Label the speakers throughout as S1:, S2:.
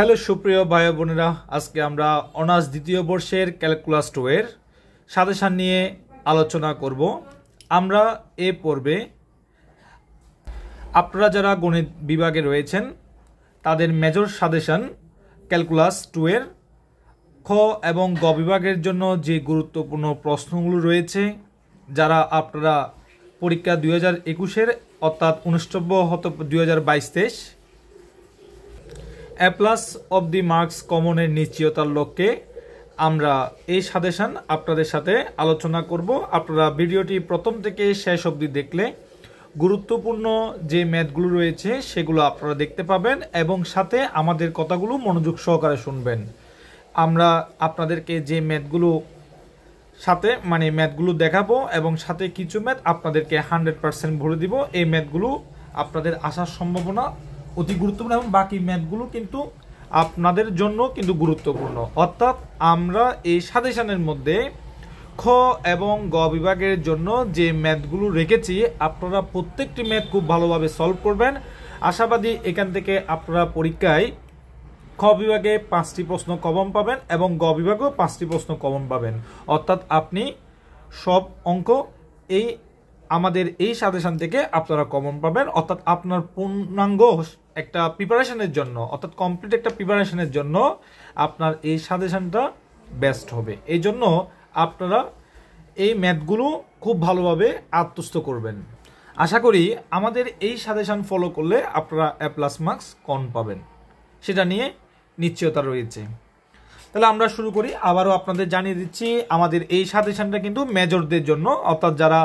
S1: Hello, সুপ্রিয় ভাই বোনেরা, আজকে আমরা অনার্স দ্বিতীয় বর্ষের ক্যালকুলাস টু এর নিয়ে আলোচনা করব। আমরা এ পর্বে, আপনারা যারা গণিত বিভাগে রয়েছেন, তাদের মেজর সাজেশান ক্যালকুলাস টু এর খ এবং গ বিভাগের জন্য যে গুরুত্বপূর্ণ প্রশ্নগুলো রয়েছে, যারা আপনারা পরীক্ষা দুই হাজার একুশের অর্থাৎ অনুষ্ঠব্য হত দুই হাজার বাইশ তেইশ A plus of the marks কমনের নিশ্চয়তার লক্ষ্যে আমরা এই সাজেশান আপনাদের সাথে আলোচনা করব। আপনারা ভিডিওটি প্রথম থেকে শেষ অবধি দেখলে গুরুত্বপূর্ণ যে ম্যাথগুলো রয়েছে সেগুলো আপনারা দেখতে পাবেন এবং সাথে আমাদের কথাগুলো মনোযোগ সহকারে শুনবেন। আমরা আপনাদেরকে যে ম্যাথগুলো সাথে মানে ম্যাথগুলো দেখাবো এবং সাথে কিছু ম্যাথ আপনাদেরকে হান্ড্রেড পার্সেন্ট ভরে দিব। এই ম্যাথগুলো আপনাদের আসার সম্ভাবনা অতি গুরুত্বপূর্ণ এবং বাকি ম্যাথগুলো কিন্তু আপনাদের জন্য কিন্তু গুরুত্বপূর্ণ। অর্থাৎ আমরা এই সাজেশনের মধ্যে খ এবং গ বিভাগের জন্য যে ম্যাথগুলো রেখেছি, আপনারা প্রত্যেকটি ম্যাথ খুব ভালোভাবে সলভ করবেন। আশাবাদী এখান থেকে আপনারা পরীক্ষায় খ বিভাগে পাঁচটি প্রশ্ন কমন পাবেন এবং গ বিভাগেও পাঁচটি প্রশ্ন কমন পাবেন। অর্থাৎ আপনি সব অঙ্ক এই আমাদের এই সাজেশন থেকে আপনারা কমন পাবেন। অর্থাৎ আপনার পূর্ণাঙ্গ একটা প্রিপারেশনের জন্য, অর্থাৎ কমপ্লিট একটা প্রিপারেশনের জন্য আপনার এই সাজেশনটা বেস্ট হবে। এই জন্য আপনারা এই ম্যাথগুলো খুব ভালোভাবে আত্মস্থ করবেন। আশা করি আমাদের এই সাজেশন ফলো করলে আপনারা অ্যাপ্লাস প্লাস মার্কস কন পাবেন। সেটা নিয়ে নিশ্চয়তা রয়েছে। তাহলে আমরা শুরু করি। আবারও আপনাদের জানিয়ে দিচ্ছি, আমাদের এই সাজেশনটা কিন্তু মেজরদের জন্য। অর্থাৎ যারা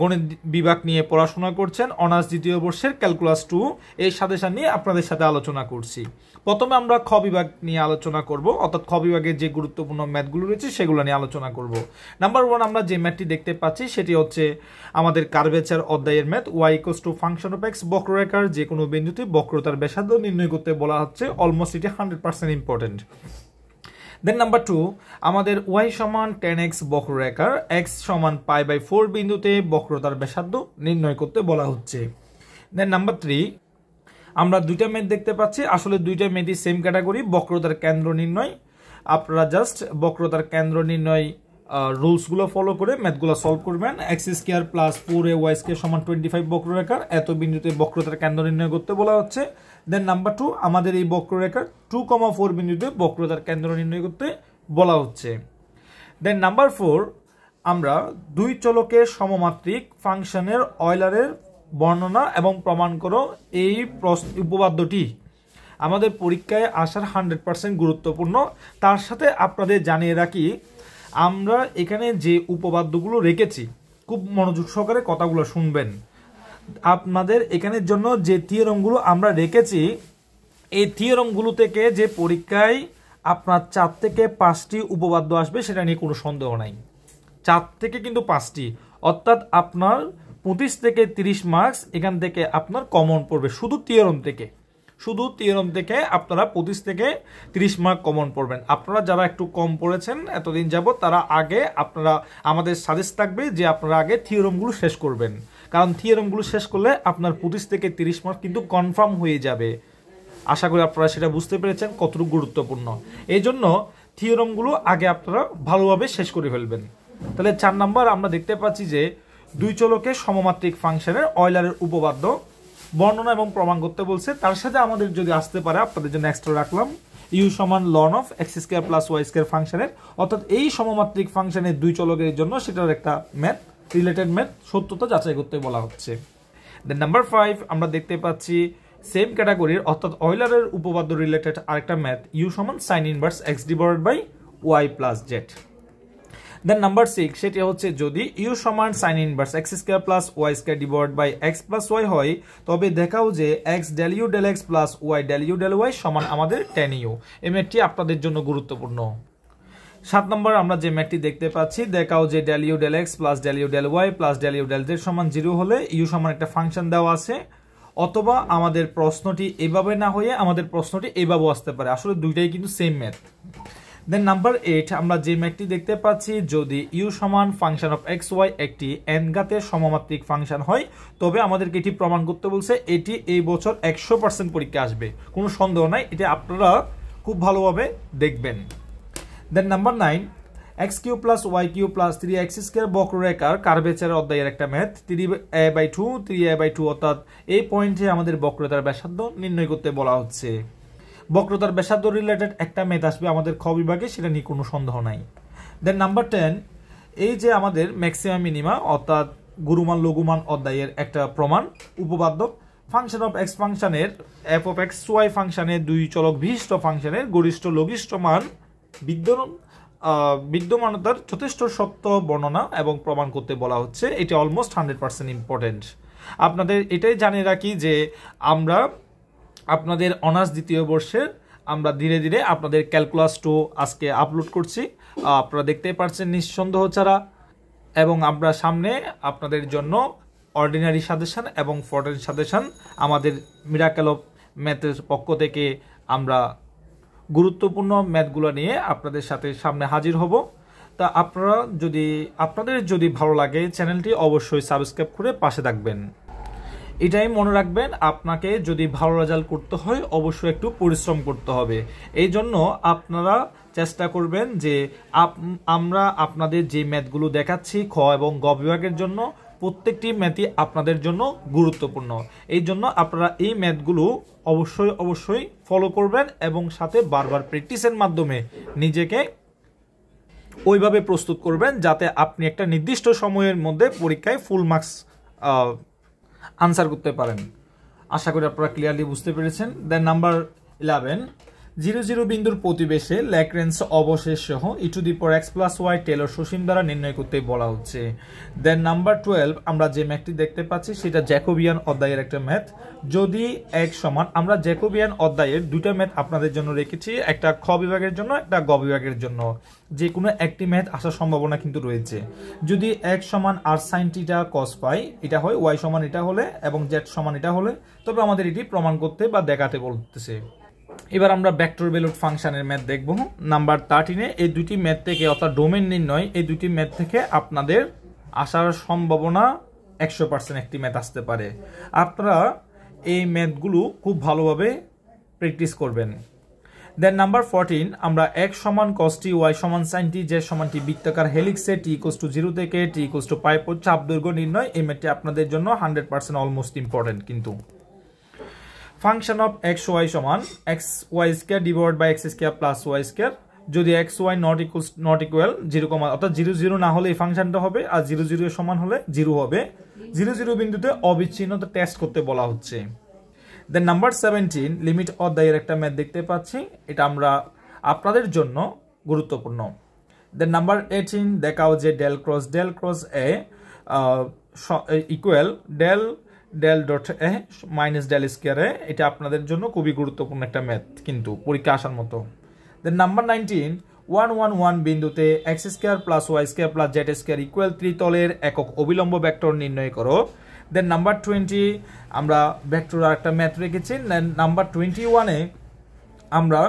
S1: গণিত বিভাগ নিয়ে পড়াশোনা করছেন, অনার্স দ্বিতীয় বর্ষের ক্যালকুলাস টু, এই সাজেশন নিয়ে আপনাদের সাথে আলোচনা করছি। প্রথমে আমরা খ বিভাগ নিয়ে আলোচনা করব। অর্থাৎ খ বিভাগের যে গুরুত্বপূর্ণ ম্যাথগুলো রয়েছে, সেগুলো নিয়ে আলোচনা করব। নাম্বার ওয়ান আমরা যে ম্যাথটি দেখতে পাচ্ছি, সেটি হচ্ছে আমাদের কার্ভেচার অধ্যায়ের math. Y equals to function of x বক্ররেখার যে কোনো বিন্দুতে বক্রতার ব্যাসার্ধ নির্ণয় করতে বলা হচ্ছে। অলমোস্ট এটি hundred percent important then number two আমাদের ওয়াই সমান টেন এক্স বক্ররেখার এক্স সমান পাই বাই ফোর বিন্দুতে বক্রতার ব্যাসার্ধ নির্ণয় করতে বলা হচ্ছে। দেন নাম্বার থ্রি আমরা দুইটা মেদ দেখতে পাচ্ছি। আসলে দুইটা মেদই সেম ক্যাটাগরি বক্রতার কেন্দ্র নির্ণয়। আপনারা জাস্ট বক্রতার কেন্দ্র নির্ণয় রুলসগুলো ফলো করে ম্যাথগুলো সলভ করবেন। X square plus four a y square সমান টোয়েন্টি ফাইভ বক্ররেখার, এত বিন্দুতে বক্রতার কেন্দ্র নির্ণয় করতে বলা হচ্ছে। দেন নাম্বার টু আমাদের এই বক্ররেখার টু কমা ফোর বিন্দুতে বক্রতার কেন্দ্র নির্ণয় করতে বলা হচ্ছে। দেন নাম্বার ফোর আমরা দুই চলকের সমমাত্রিক ফাংশনের অয়লারের বর্ণনা এবং প্রমাণ করো এই প্রশ্ন উপপাদ্যটি। আমাদের পরীক্ষায় আসার হান্ড্রেড পার্সেন্ট গুরুত্বপূর্ণ। তার সাথে আপনাদের জানিয়ে রাখি, আমরা এখানে যে উপপাদ্যগুলো রেখেছি, খুব মনোযোগ সহকারে কথাগুলো শুনবেন। আপনাদের এখানের জন্য যে থিওরমগুলো আমরা রেখেছি, এই থিওরমগুলো থেকে যে পরীক্ষায় আপনার চার থেকে পাঁচটি উপপাদ্য আসবে সেটা নিয়ে কোনো সন্দেহ নাই। চার থেকে কিন্তু পাঁচটি, অর্থাৎ আপনার পঁচিশ থেকে তিরিশ মার্কস এখান থেকে আপনার কমন পড়বে, শুধু থিওরম থেকে। শুধু থিওরম থেকে আপনারা পঁচিশ থেকে তিরিশ মার্ক কমন পড়বেন। আপনারা যারা একটু কম পড়েছেন এতদিন যাব তারা আগে আপনারা, আমাদের সাজেস্ট থাকবে যে আপনারা আগে থিওরমগুলো শেষ করবেন। কারণ থিওরমগুলো শেষ করলে আপনার পঁচিশ থেকে তিরিশ মার্ক কিন্তু কনফার্ম হয়ে যাবে। আশা করি আপনারা সেটা বুঝতে পেরেছেন কতটুকু গুরুত্বপূর্ণ। এই জন্য থিওরমগুলো আগে আপনারা ভালোভাবে শেষ করে ফেলবেন। তাহলে চার নাম্বার আমরা দেখতে পাচ্ছি যে দুই চলকের সমমাত্রিক ফাংশনের অয়লারের উপপাদ্য বর্ণনা এবং প্রমাণ করতে বলছে। তার সাথে আমাদের যদি আসতে পারে, আপনাদের জন্য এক্সট্রা রাখলাম। ইউ সমান ln of x square plus y square ফাংশনের। অর্থাৎ এই সমমাত্রিক ফাংশনের দুই চলকের জন্য সেটার একটা ম্যাথ রিলেটেড ম্যাথ সত্যতা যাচাই করতে বলা হচ্ছে। দেন নাম্বার ফাইভ আমরা দেখতে পাচ্ছি সেম ক্যাটাগরির অর্থাৎ অয়লারের উপপাদ্য রিলেটেড আরেকটা ম্যাথ ইউ সমান sine inverse x divide by y plus z then number six সেটি হচ্ছে যদি ইউ সমান sine inverse x square plus y square divide by x plus y হয়, তবে দেখাও যে x del u del x plus y del u del y সমান আমাদের টেন ইউ এই ম্যাথটি আপনাদের জন্য গুরুত্বপূর্ণ। সাত নম্বর আমরা যে ম্যাটটি দেখতে পাচ্ছি, দেখাও যে del u del x plus del u del y plus del u del z সমান জিরো হলে ইউ সমান একটা ফাংশন দেওয়া আছে। অথবা আমাদের প্রশ্নটি এভাবে না হয়ে আমাদের প্রশ্নটি এভাবেও আসতে পারে। আসলে দুইটাই কিন্তু same math then number eight আমরা যে ম্যাথটি দেখতে পাচ্ছি, যদি ইউ সমান ফাংশন অফ এক্স ওয়াই একটি এন গাতের সমমাত্রিক ফাংশন হয়, তবে আমাদেরকে এটি প্রমাণ করতে বলছে এটি এই বছর একশো পার্সেন্ট পরীক্ষা আসবে। কোনো সন্দেহ নাই, এটা আপনারা খুব ভালোভাবে দেখবেন। Then number nine x q plus y q plus three x square বক্ররেখার কার্ভেচার অধ্যায়ের একটা math three a by two three a by two অর্থাৎ এই পয়েন্টে আমাদের বক্রতার ব্যাসার্ধ নির্ণয় করতে বলা হচ্ছে। বক্রতার ব্যাসার্ধ রিলেটেড একটা ম্যাথ আসবে আমাদের খ বিভাগে, সেটা নিয়ে কোনো সন্দেহ নাই। দেন নাম্বার টেন এই যে আমাদের ম্যাক্সিমাম মিনিমা অর্থাৎ গুরুমান লঘুমান অধ্যায়ের একটা প্রমাণ উপপাদ্য ফাংশন অফ এক্স ফাংশনের এফ অফ এক্স ওয়াই ফাংশনের দুই চলক বিশিষ্ট ফাংশনের গরিষ্ঠ লঘিষ্ঠ মান বিদ্যমান বিদ্যমানতার যথেষ্ট সত্য বর্ণনা এবং প্রমাণ করতে বলা হচ্ছে, এটি অলমোস্ট হান্ড্রেড পার্সেন্ট ইম্পর্টেন্ট আপনাদের এটাই জানিয়ে রাখি যে আমরা আপনাদের অনার্স দ্বিতীয় বর্ষের আমরা ধীরে ধীরে আপনাদের ক্যালকুলাস টু আজকে আপলোড করছি। আপনারা দেখতেই পারছেন নিঃসন্দেহ ছাড়া। এবং আমরা সামনে আপনাদের জন্য অর্ডিনারি সাজেশন এবং ফরেন সাজেশন আমাদের মিরাকেল অফ ম্যাথের পক্ষ থেকে আমরা গুরুত্বপূর্ণ ম্যাথগুলো নিয়ে আপনাদের সাথে সামনে হাজির হব। তা আপনারা যদি, আপনাদের যদি ভালো লাগে, চ্যানেলটি অবশ্যই সাবস্ক্রাইব করে পাশে থাকবেন। এটাই মনে রাখবেন, আপনাকে যদি ভালো রেজাল্ট করতে হয়, অবশ্যই একটু পরিশ্রম করতে হবে। এই জন্য আপনারা চেষ্টা করবেন যে আমরা আপনাদের যে ম্যাথগুলো দেখাচ্ছি খ এবং গ বিভাগের জন্য প্রত্যেকটি ম্যাথই আপনাদের জন্য গুরুত্বপূর্ণ। এই জন্য আপনারা এই ম্যাথগুলো অবশ্যই অবশ্যই ফলো করবেন এবং সাথে বারবার প্র্যাকটিসের মাধ্যমে নিজেকে ওইভাবে প্রস্তুত করবেন যাতে আপনি একটা নির্দিষ্ট সময়ের মধ্যে পরীক্ষায় ফুল মার্কস আনসার করতে পারেন। আশা করি আপনারা ক্লিয়ারলি বুঝতে পেরেছেন। Then number eleven zero zero বিন্দুর প্রতিবেশে ল্যাকরেন্স অবশেষ সহ ই টু দি পর এক্স প্লাস ওয়াই টেলর সসীম দ্বারা নির্ণয় করতে বলা হচ্ছে। দেন নাম্বার টুয়েলভ আমরা যে ম্যাথটি দেখতে পাচ্ছি সেটা জ্যাকোবিয়ান অধ্যায়ের একটা ম্যাথ। যদি এক সমান, আমরা জ্যাকোবিয়ান অধ্যায়ের দুইটা ম্যাথ আপনাদের জন্য রেখেছি, একটা খ বিভাগের জন্য, একটা গ বিভাগের জন্য। যে কোনো একটি ম্যাথ আসার সম্ভাবনা কিন্তু রয়েছে। যদি এক সমান আর সাইন টিটা কস পাই এটা হয় ওয়াই সমান এটা হলে এবং জেড সমান এটা হলে, তবে আমাদের এটি প্রমাণ করতে বা দেখাতে বলতেছে। এবার আমরা ব্যাক্টর বেলুট ফাংশনের ম্যাথ দেখব। নাম্বার থার্টিনে এই দুটি ম্যাথ থেকে অর্থাৎ ডোমেন নির্ণয়, এই দুটি ম্যাথ থেকে আপনাদের আসার সম্ভাবনা একশো পার্সেন্ট একটি ম্যাথ আসতে পারে। আপনারা এই ম্যাথগুলো খুব ভালোভাবে প্র্যাকটিস করবেন। দেন নাম্বার ফোরটিন আমরা এক সমান কস্টি ওয়াই সমান সাইনটি যে সমানটি বৃত্তাকার হেলিক্সে টি ইকোস টু জিরো থেকে টি ইকোস টু পাইপ চাপ দৈর্ঘ্য নির্ণয়, এই ম্যাথটি আপনাদের জন্য হান্ড্রেড পার্সেন্ট অলমোস্ট ইম্পর্টেন্ট কিন্তু। ফাংশন অফ এক্স ওয়াই সমান x y square divide by x square plus y square. যদি x y not equal not equal zero comma, অর্থাৎ জিরো জিরো না হলে এই ফাংশনটা হবে আর জিরো জিরো সমান হলে জিরো হবে। জিরো জিরো বিন্দুতে অবিচ্ছিন্নতা টেস্ট করতে বলা হচ্ছে। Then number seventeen limit of অধ্যায়ের একটা ম্যাথ দেখতে পাচ্ছি। এটা আমরা আপনাদের জন্য গুরুত্বপূর্ণ। দেন নাম্বার এইটিন দেখাও যে del cross del cross a equal del del dot a minus del স্কোয়ারে এটা আপনাদের জন্য খুবই গুরুত্বপূর্ণ একটা ম্যাথ কিন্তু পরীক্ষা আসার মতো। Then number nineteen one one one বিন্দুতে x square plus y square plus z square equal ত্রিতলের একক অবিলম্ব ভেক্টর নির্ণয় করো। দেন নাম্বার টোয়েন্টি আমরা ভেক্টর একটা ম্যাথ রেখেছি। দেন নাম্বার টোয়েন্টি ওয়ানে আমরা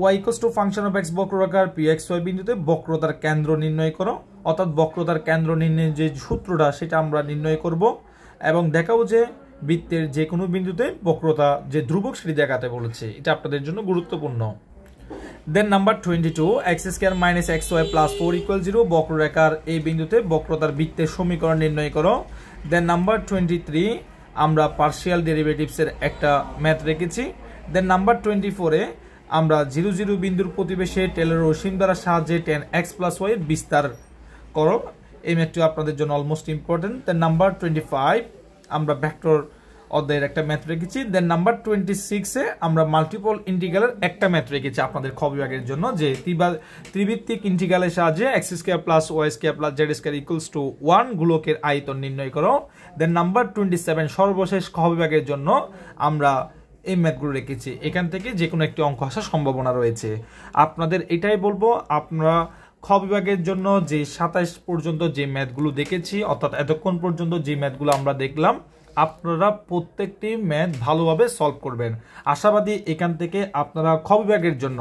S1: y equals to function of x বক্ররাকার p x y বিন্দুতে বক্রতার কেন্দ্র নির্ণয় করো। অর্থাৎ বক্রতার কেন্দ্র নির্ণয়ের যে সূত্রটা, সেটা আমরা নির্ণয় করব। এবং দেখাও যে বৃত্তের যে কোনো বিন্দুতে বক্রতা যে ধ্রুবক সেটি দেখাতে বলেছে। এটা আপনাদের জন্য গুরুত্বপূর্ণ। Then number twenty two x square minus x y plus four equal zero বক্ররেখার এই বিন্দুতে বক্রতার বৃত্তের সমীকরণ নির্ণয় করো। দেন নাম্বার টোয়েন্টি থ্রি আমরা পার্শিয়াল ডেরিভেটিভসের একটা ম্যাথ রেখেছি। দেন নাম্বার টোয়েন্টি ফোরে আমরা জিরো জিরো বিন্দুর প্রতিবেশে টেলের অসীম দ্বারা সাহায্যে টেন এক্স প্লাস ওয়াই বিস্তার করো। এই ম্যাথটি আপনাদের জন্য almost important then number twenty five আমরা ভ্যাক্টর অধ্যায়ের একটা ম্যাথ রেখেছি। দেন নাম্বার টোয়েন্টি সিক্সে আমরা মাল্টিপল ইন্টিগ্রালের একটা ম্যাথ রেখেছি আপনাদের খ বিভাগের জন্য, যে ত্রিভিত্তিক ইন্টিগ্রালের সাহায্যে x square plus y square plus z square equals to one গুলোকের আয়তন নির্ণয় করো। দেন নাম্বার টোয়েন্টি সেভেন সর্বশেষ খ বিভাগের জন্য আমরা এই ম্যাথগুলো রেখেছি। এখান থেকে যে কোনো একটি অঙ্ক আসার সম্ভাবনা রয়েছে। আপনাদের এটাই বলব, আপনারা খ বিভাগের জন্য যে সাতাইশ পর্যন্ত যে ম্যাথগুলো দেখেছি, অর্থাৎ এতক্ষণ পর্যন্ত যে ম্যাথগুলো আমরা দেখলাম, আপনারা প্রত্যেকটি ম্যাথ ভালোভাবে সলভ করবেন। আশাবাদী এখান থেকে আপনারা খ বিভাগের জন্য,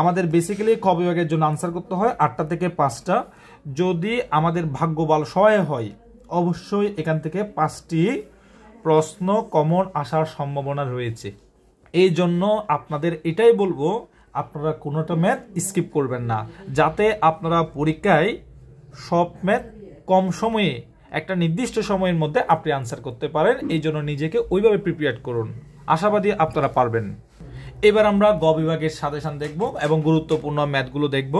S1: আমাদের বেসিক্যালি খ বিভাগের জন্য আনসার করতে হয় আটটা থেকে পাঁচটা। যদি আমাদের ভাগ্য ভালো সহায় হয়, অবশ্যই এখান থেকে পাঁচটি প্রশ্ন কমন আসার সম্ভাবনা রয়েছে। এই জন্য আপনাদের এটাই বলব আপনারা কোনোটা ম্যাথ স্কিপ করবেন না। যাতে আপনারা পরীক্ষায় সব ম্যাথ কম সময়ে, একটা নির্দিষ্ট সময়ের মধ্যে আপনি আনসার করতে পারেন। এই জন্য নিজেকে ওইভাবে প্রিপেয়ার করুন। আশাবাদী আপনারা পারবেন। এবার আমরা গ বিভাগের সাজেশন দেখব এবং গুরুত্বপূর্ণ ম্যাথগুলো দেখব।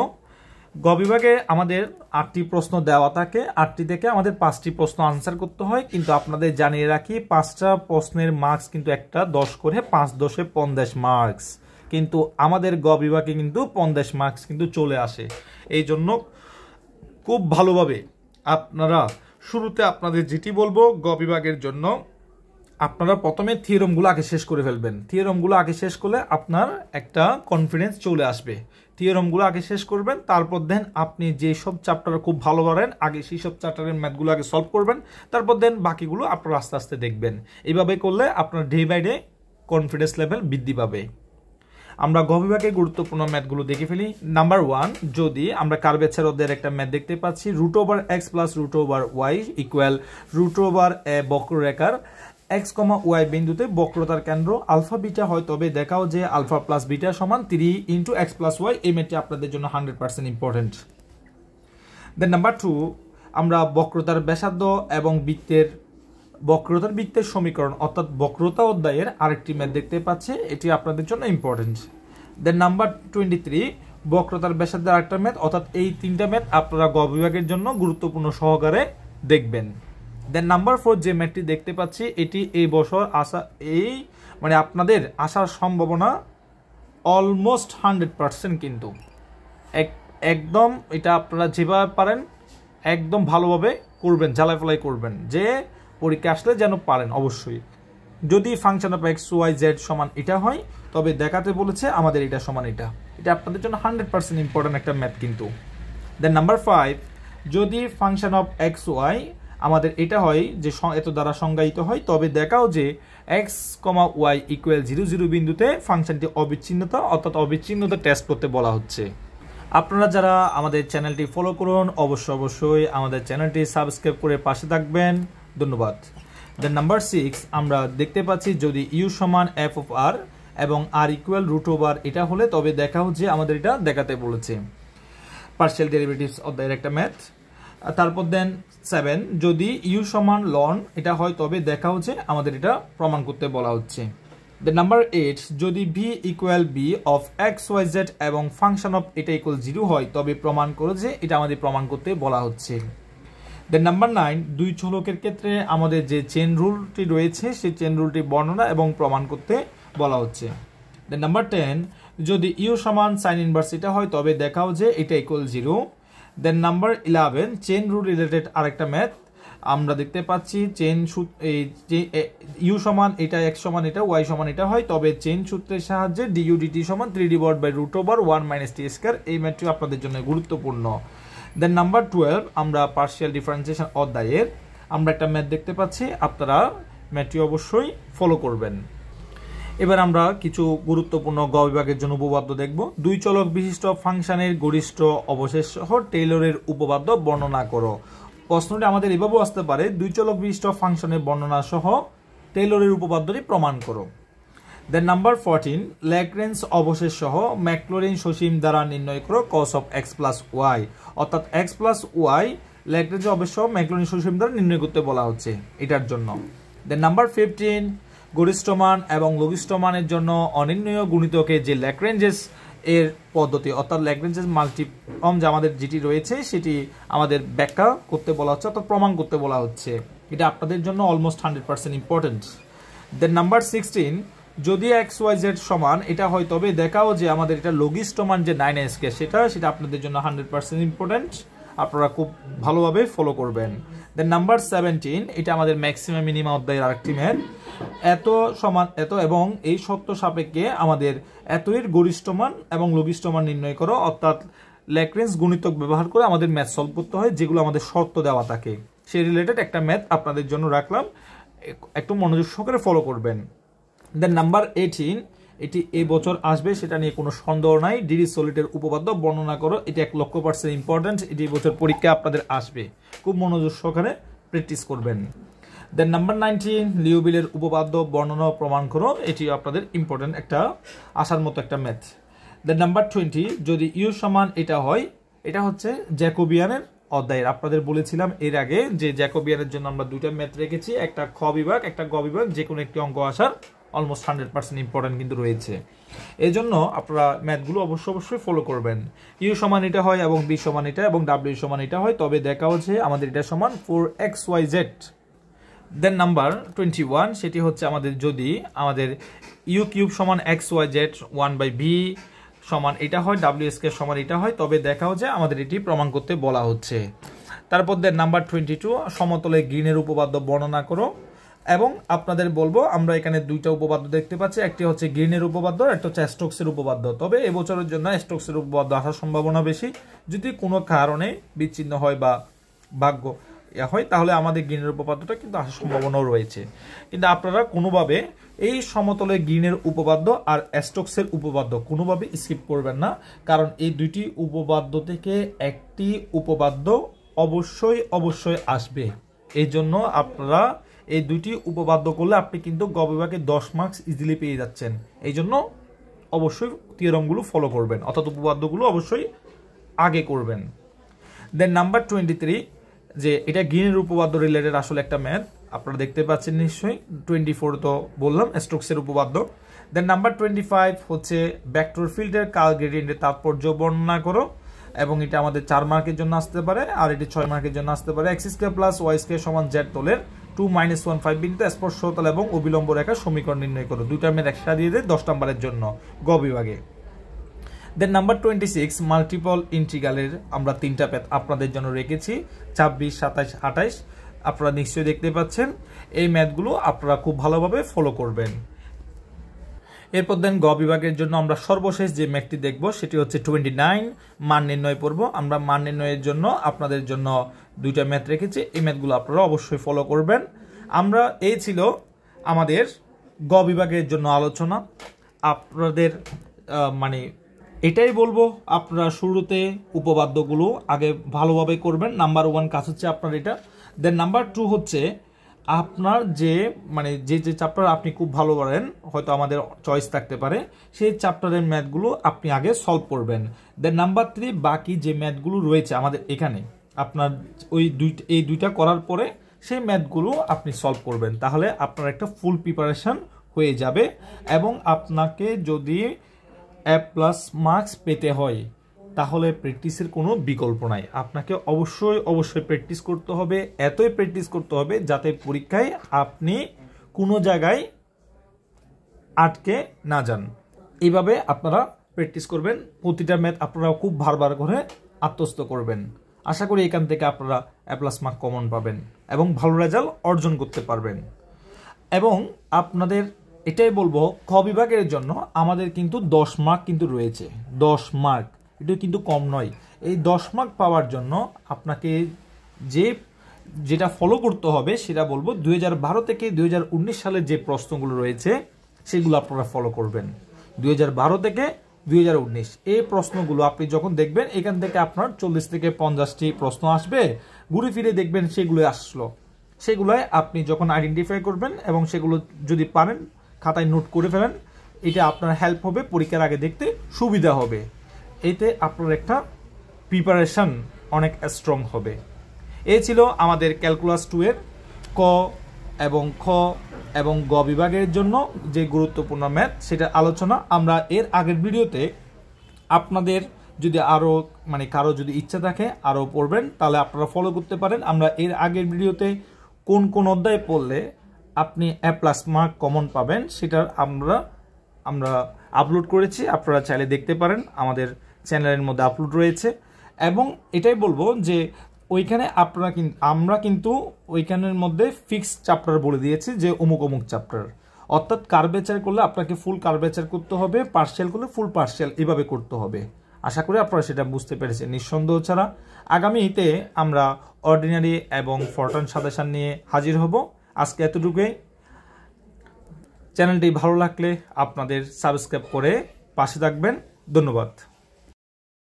S1: গ বিভাগে আমাদের আটটি প্রশ্ন দেওয়া থাকে। আটটি থেকে আমাদের পাঁচটি প্রশ্ন আনসার করতে হয়। কিন্তু আপনাদের জানিয়ে রাখি, পাঁচটা প্রশ্নের মার্কস কিন্তু একটা দশ করে, পাঁচ দশে পঞ্চাশ মার্কস কিন্তু আমাদের গ বিভাগে কিন্তু পঞ্চাশ মার্কস কিন্তু চলে আসে। এই জন্য খুব ভালোভাবে আপনারা শুরুতে আপনাদের যেটি বলব, গ বিভাগের জন্য আপনারা প্রথমে থিওরমগুলো আগে শেষ করে ফেলবেন। থিওরমগুলো আগে শেষ করলে আপনার একটা কনফিডেন্স চলে আসবে। থিওরমগুলো আগে শেষ করবেন, তারপর দেন আপনি যেসব চ্যাপ্টার খুব ভালো পারেন, আগে সেই সব চ্যাপ্টারের ম্যাথগুলো আগে সলভ করবেন, তারপর দেন বাকিগুলো আপনারা আস্তে আস্তে দেখবেন। এইভাবে করলে আপনার day by day confidence level বৃদ্ধি পাবে। আমরা গ বিভাগে গুরুত্বপূর্ণ ম্যাথগুলো দেখে ফেলি। নাম্বার ওয়ান যদি আমরা কার্বেচার অধ্যায়ের একটা ম্যাথ দেখতে পাচ্ছি root over x plus root over y equal root over a বক্ররেখার এক্স কমা ওয়াই বিন্দুতে বক্রতার কেন্দ্র। আলফা বিটা হয়, তবে দেখাও যে আলফা প্লাস বিটা সমান three into x plus y এই ম্যাথটি আপনাদের জন্য hundred percent important then number two আমরা বক্রতার ব্যাসার্ধ এবং বৃত্তের বক্রতার বৃত্তের সমীকরণ, অর্থাৎ বক্রতা অধ্যায়ের আরেকটি ম্যাথ দেখতে পাচ্ছে। এটি আপনাদের জন্য important then number twenty three বক্রতার ব্যাসার্ধের আরেকটা ম্যাথ, অর্থাৎ এই তিনটা ম্যাথ আপনারা গ বিভাগের জন্য গুরুত্বপূর্ণ সহকারে দেখবেন। দেন নাম্বার ফোর যে ম্যাথটি দেখতে পাচ্ছি, এটি এই বছর আসা, এই মানে আপনাদের আসার সম্ভাবনা অলমোস্ট হান্ড্রেড পার্সেন্ট কিন্তু। এক, একদম এটা আপনারা যেভাবে পারেন, একদম ভালোভাবে করবেন জ্বালাফলাই করবেন যে পরীক্ষা আসলে যেন পারেন, অবশ্যই। যদি function of x, y, z সমান এটা হয়, তবে দেখাতে বলেছে আমাদের এটা সমান এটা। এটা আপনাদের জন্য হান্ড্রেড পার্সেন্ট ইম্পর্টেন্ট একটা ম্যাথ কিন্তু। দেন নাম্বার ফাইভ যদি ফাংশন অফ এক্স, ওয়াই আমাদের এটা হয় যে এত দ্বারা সংজ্ঞায়িত হয়, তবে দেখাও যে x, comma, y equal zero zero বিন্দুতে ফাংশনটি অবিচ্ছিন্নতা, অর্থাৎ অবিচ্ছিন্নতা টেস্ট করতে বলা হচ্ছে। আপনারা যারা আমাদের চ্যানেলটি ফলো করুন, অবশ্যই অবশ্যই আমাদের চ্যানেলটি সাবস্ক্রাইব করে পাশে থাকবেন। ধন্যবাদ। দেন নাম্বার সিক্স আমরা দেখতে পাচ্ছি যদি ইউ সমান এফ অফ আর এবং আর ইকুয়াল রুট ওভার এটা হলে তবে দেখা হচ্ছে আমাদের এটা দেখাতে বলেছে। পার্সিয়াল ডেরিভেটিভস অধ্যায়ের একটা ম্যাথ তারপর দেন সেভেন যদি ইউ সমান লন এটা হয় তবে দেখা হচ্ছে আমাদের এটা প্রমাণ করতে বলা হচ্ছে। দেন নাম্বার এইট যদি v equal b of x y z এবং ফাংশন অফ এটা ইকুয়াল জিরো হয় তবে প্রমাণ করে যে এটা আমাদের প্রমাণ করতে বলা হচ্ছে। দেন নাম্বার নাইন দুই চলকের ক্ষেত্রে আমাদের যে চেন রুলটি রয়েছে, সেই চেন রুলটি বর্ণনা এবং প্রমাণ করতে বলা হচ্ছে। দেন নাম্বার টেন যদি ইউ সমান সাইন ইনভার্স এটা হয়, তবে দেখাও যে এটা equal zero then number eleven chain rule related আরেকটা ম্যাথ আমরা দেখতে পাচ্ছি চেন এই ইউ সমান এটা এক্স সমান এটা ওয়াই সমান এটা হয়, তবে চেন সূত্রের সাহায্যে ডিইউ ডিটি সমান three d board by root over one minus t square এই ম্যাথটি আপনাদের জন্য গুরুত্বপূর্ণ। দেন নাম্বার টুয়েলভ আমরা পার্সিয়াল ডিফারেন্সিয়েশন অধ্যায়ের, আমরা একটা ম্যাথ দেখতে পাচ্ছি, আপনারা ম্যাথটি অবশ্যই ফলো করবেন। এবার আমরা কিছু গুরুত্বপূর্ণ গ বিভাগের জন্য উপপাদ্য দেখব। দুই চলক বিশিষ্ট ফাংশনের গরিষ্ঠ অবশেষ সহ টেইলরের উপপাদ্য বর্ণনা করো। প্রশ্নটি আমাদের এভাবেও আসতে পারে, দুই চলক বিশিষ্ট ফাংশনের বর্ণনা সহ টেইলরের উপপাদ্যটি প্রমাণ করো। দেন নাম্বার ফোরটিন ল্যাকরেন্স অবশেষ সহ ম্যাকলোরিন সসীম দ্বারা নির্ণয় করো cos of x plus y অর্থাৎ এক্স প্লাস ওয়াই ল্যাকরেন্স অবশ্য ম্যাকলোরিন সসীম দ্বারা নির্ণয় করতে বলা হচ্ছে এটার জন্য। দেন নাম্বার ফিফটিন গরিষ্ঠমান এবং লঘিষ্ঠমানের জন্য অনির্ণয় গুণিতকে যে ল্যাকরেঞ্জেস এর পদ্ধতি, অর্থাৎ ল্যাকরেঞ্জেস মাল্টিপম যে আমাদের যেটি রয়েছে, সেটি আমাদের ব্যাখ্যা করতে বলা হচ্ছে, অর্থাৎ প্রমাণ করতে বলা হচ্ছে। এটা আপনাদের জন্য almost hundred percent important then number sixteen যদি এক্স ওয়াই জেড সমান, এটা হয় তবে দেখাও যে আমাদের এটা লঘিষ্ঠমান যে নাইন এসকে সেটা সেটা আপনাদের জন্য হান্ড্রেড পার্সেন্ট ইম্পর্টেন্ট আপনারা খুব ভালোভাবে ফলো করবেন। দেন নাম্বার সেভেন্টিন এটা আমাদের ম্যাক্সিমাম মিনিমাম অধ্যায়ের আরেকটি ম্যাথ এত সমান, এত এবং এই সত্য সাপেক্ষে আমাদের এতই গরিষ্ঠমান এবং লঘিষ্ঠমান নির্ণয় করো, অর্থাৎ ল্যাকরেন্স গুণিতক ব্যবহার করে আমাদের ম্যাথ সলভ করতে হয়, যেগুলো আমাদের শর্ত দেওয়া থাকে। সেই রিলেটেড একটা ম্যাথ আপনাদের জন্য রাখলাম। একটু মনোযোগ সহকারে ফলো করবেন। দেন নাম্বার এইটিন এটি এই বছর আসবে, সেটা নিয়ে কোনো সন্দেহ নাই। ডিডি সলিটের উপপাদ্য বর্ণনা করো, এটি এক লক্ষ পার্সেন্ট ইম্পর্টেন্ট এটি বছর পরীক্ষা আপনাদের আসবে। খুব মনোযোগ সহকারে প্র্যাকটিস করবেন। দেন নাম্বার নাইনটিন লিওবিলের উপপাদ্য বর্ণনা প্রমাণ করো এটি আপনাদের ইম্পর্টেন্ট একটা আসার মতো একটা ম্যাথ দেন নাম্বার টোয়েন্টি যদি ইউ সমান এটা হয়, এটা হচ্ছে জ্যাকোবিয়ানের অধ্যায়ের। আপনাদের বলেছিলাম এর আগে যে জ্যাকোবিয়ানের জন্য আমরা দুইটা ম্যাথ রেখেছি, একটা খ বিভাগ, একটা গ বিভাগ যে কোনো একটি অঙ্ক আসার অলমোস্ট হান্ড্রেড পার্সেন্ট ইম্পর্টেন্ট কিন্তু রয়েছে। এই জন্য আপনারা ম্যাথগুলো অবশ্যই অবশ্যই ফলো করবেন। ইউ সমান এটা হয় এবং বি সমান এটা এবং ডাব্লিউ সমান এটা হয়, তবে দেখা হচ্ছে আমাদের এটা সমান four x y z then number twenty one সেটি হচ্ছে আমাদের যদি আমাদের ইউ কিউব সমান x y z one by b সমান এটা হয় ডাব্লিউ এস কে সমান এটা হয়, তবে দেখা হচ্ছে আমাদের এটি প্রমাণ করতে বলা হচ্ছে। তারপর দেন নাম্বার টোয়েন্টি টু সমতলে গ্রিনের উপপাদ্য বর্ণনা করো। এবং আপনাদের বলব, আমরা এখানে দুইটা উপপাদ্য দেখতে পাচ্ছি। একটি হচ্ছে গ্রিনের উপপাদ্য একটা হচ্ছে স্টোক্সের উপপাদ্য। তবে এবছরের জন্য স্টোক্সের উপপাদ্য আসার সম্ভাবনা বেশি। যদি কোনো কারণে বিচ্ছিন্ন হয় বা ভাগ্য হয়, তাহলে আমাদের গ্রিনের উপপাদ্যটা কিন্তু আসার সম্ভাবনাও রয়েছে। কিন্তু আপনারা কোনোভাবে এই সমতলে গ্রিনের উপপাদ্য আর অ্যাস্টক্সের উপপাদ্য কোনোভাবে স্কিপ করবেন না। কারণ এই দুইটি উপপাদ্য থেকে একটি উপপাদ্য অবশ্যই অবশ্যই আসবে। এই জন্য আপনারা এই দুইটি উপপাদ্য করলে আপনি কিন্তু গ বিভাগে দশ মার্কস ইজিলি পেয়ে যাচ্ছেন। এই জন্য অবশ্যই থিওরমগুলো ফলো করবেন, অর্থাৎ উপপাদ্যগুলো অবশ্যই আগে করবেন। দেন নাম্বার টোয়েন্টি থ্রি যে এটা গ্রিনের উপপাদ্য রিলেটেড আসলে একটা ম্যাথ আপনারা দেখতে পাচ্ছেন নিশ্চয়ই টোয়েন্টি ফোর তো বললাম স্ট্রোকসের উপপাদ্য। দেন নাম্বার টোয়েন্টি ফাইভ হচ্ছে ব্যাক্টর ফিল্ডের কাল গ্রেডিয়েন্টের তাৎপর্য বর্ণনা করো, এবং এটা আমাদের চার মার্কের জন্য আসতে পারে, আর এটি ছয় মার্কের জন্য আসতে পারে। X square plus y square সমান জেড তোলের টু মাইনাস ওয়ান ফাইভ বিন্দুতে স্পর্শতল এবং অবিলম্ব রেখা সমীকরণ নির্ণয় করো। দুই টার্মের একসাথে দিয়ে দেয় দশ নম্বরের জন্য গ বিভাগে। Then number twenty six multiple ইন্ট্রিগালের আমরা তিনটা প্যাথ আপনাদের জন্য রেখেছি, ছাব্বিশ, সাতাইশ, আঠাইশ। আপনারা নিশ্চয়ই দেখতে পাচ্ছেন, এই ম্যাথগুলো আপনারা খুব ভালোভাবে ফলো করবেন। এরপর দেন গ বিভাগের জন্য আমরা সর্বশেষ যে ম্যাথটি দেখব, সেটি হচ্ছে টোয়েন্টি নাইন, মান নির্ণয় করব আমরা মান নির্ণয়ের জন্য আপনাদের জন্য দুইটা ম্যাথ রেখেছি। এই ম্যাথগুলো আপনারা অবশ্যই ফলো করবেন। আমরা এই ছিল আমাদের গ বিভাগের জন্য আলোচনা। আপনাদের মানে এটাই বলব, আপনারা শুরুতে উপবাদ্যগুলো আগে ভালোভাবে করবেন। নাম্বার ওয়ান কাজ হচ্ছে আপনার এটা। দেন নাম্বার টু হচ্ছে আপনার যে মানে যে যে চ্যাপ্টার আপনি খুব ভালো পারেন হয়তো আমাদের চয়েস থাকতে পারে, সেই চ্যাপ্টারের ম্যাথগুলো আপনি আগে সলভ করবেন। দেন নাম্বার থ্রি বাকি যে ম্যাথগুলো রয়েছে আমাদের এখানে, আপনার ওই দুই এই দুইটা করার পরে সেই ম্যাথগুলো আপনি সলভ করবেন। তাহলে আপনার একটা ফুল প্রিপারেশন হয়ে যাবে এবং আপনাকে যদি এ প্লাস মার্কস পেতে হয় তাহলে প্র্যাকটিসের কোনো বিকল্প নাই। আপনাকে অবশ্যই অবশ্যই প্র্যাকটিস করতে হবে, এতই প্র্যাকটিস করতে হবে যাতে পরীক্ষায় আপনি কোনো জায়গায় আটকে না যান। এইভাবে আপনারা প্র্যাকটিস করবেন, প্রতিটা ম্যাথ আপনারা খুব বারবার করে আত্মস্থ করবেন। আশা করি এখান থেকে আপনারা অ্যাপ্লাস মার্ক কমন পাবেন এবং ভালো রেজাল্ট অর্জন করতে পারবেন। এবং আপনাদের এটাই বলব, খ বিভাগের জন্য আমাদের কিন্তু দশ মার্ক কিন্তু রয়েছে। দশ মার্ক এটা কিন্তু কম নয়। এই দশ মার্ক পাওয়ার জন্য আপনাকে যে, যেটা ফলো করতে হবে সেটা বলব, দুই হাজার বারো থেকে দু হাজার উনিশ সালের যে প্রশ্নগুলো রয়েছে, সেগুলো আপনারা ফলো করবেন। দু হাজার বারো থেকে দুই হাজার উনিশ। এই প্রশ্নগুলো আপনি যখন দেখবেন, এখান থেকে আপনার চল্লিশ থেকে পঞ্চাশটি প্রশ্ন আসবে। ঘুরে ফিরে দেখবেন সেগুলো আসলো। সেগুলোয় আপনি যখন আইডেন্টিফাই করবেন এবং সেগুলো যদি পারেন, খাতায় নোট করে ফেলেন, এটা আপনার হেল্প হবে, পরীক্ষার আগে দেখতে সুবিধা হবে। এতে আপনার একটা প্রিপারেশন অনেক স্ট্রং হবে। এ ছিল আমাদের ক্যালকুলাস টু এর ক এবং খ এবং গ বিভাগের জন্য যে গুরুত্বপূর্ণ ম্যাথ সেটা আলোচনা। আমরা এর আগের ভিডিওতে আপনাদের যদি আরও মানে কারও যদি ইচ্ছা থাকে আরও পড়বেন, তাহলে আপনারা ফলো করতে পারেন। আমরা এর আগের ভিডিওতে কোন কোন অধ্যায় পড়লে আপনি এ প্লাস মার্ক কমন পাবেন, সেটার আমরা আমরা আপলোড করেছি। আপনারা চাইলে দেখতে পারেন। আমাদের চ্যানেলের মধ্যে আপলোড রয়েছে। এবং এটাই বলব যে ওইখানে আপনারা কিন্তু আমরা কিন্তু ওইখানের মধ্যে ফিক্সড চ্যাপ্টার বলে দিয়েছি যে অমুক অমুক চ্যাপ্টার অর্থাৎ কার্বেচার করলে আপনাকে ফুল কার্বেচার করতে হবে পার্সিয়াল করলে ফুল পার্সিয়াল এভাবে করতে হবে। আশা করি আপনারা সেটা বুঝতে পেরেছেন নিঃসন্দেহ ছাড়া। আগামীতে আমরা অর্ডিনারি এবং ফরটান সাজেশন নিয়ে হাজির হব। আজকে এতটুকুই। চ্যানেলটি ভালো লাগলে আপনাদের সাবস্ক্রাইব করে পাশে থাকবেন। ধন্যবাদ।